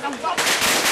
頑張って